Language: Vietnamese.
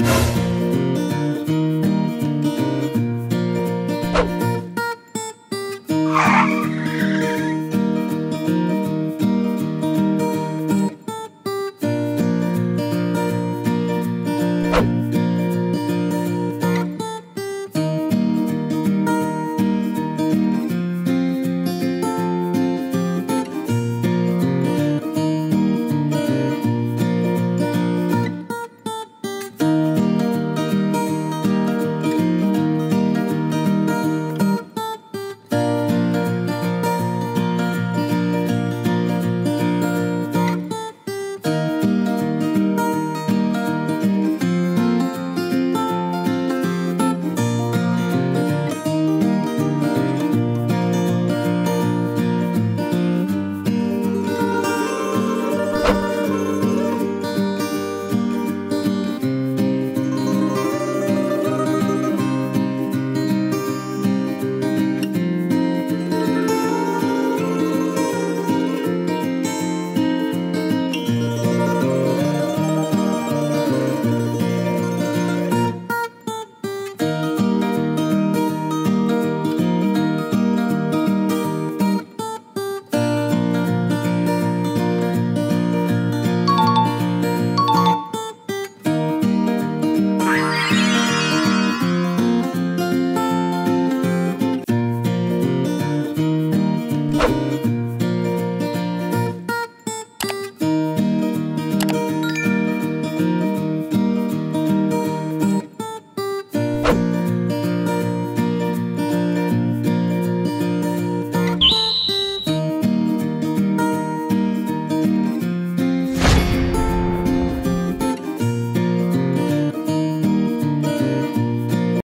Yeah.